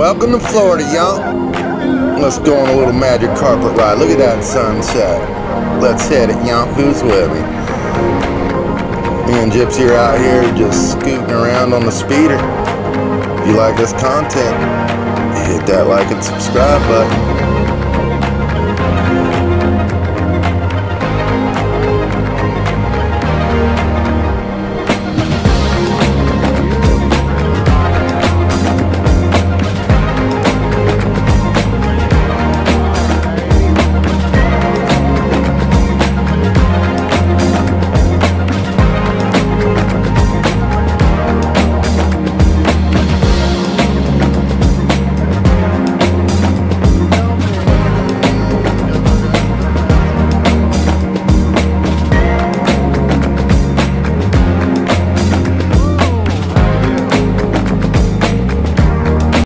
Welcome to Florida, y'all. Let's go on a little magic carpet ride. Look at that sunset. Let's hit it, y'all. Who's with me? Me and Gypsea are out here just scooting around on the speeder. If you like this content, hit that like and subscribe button.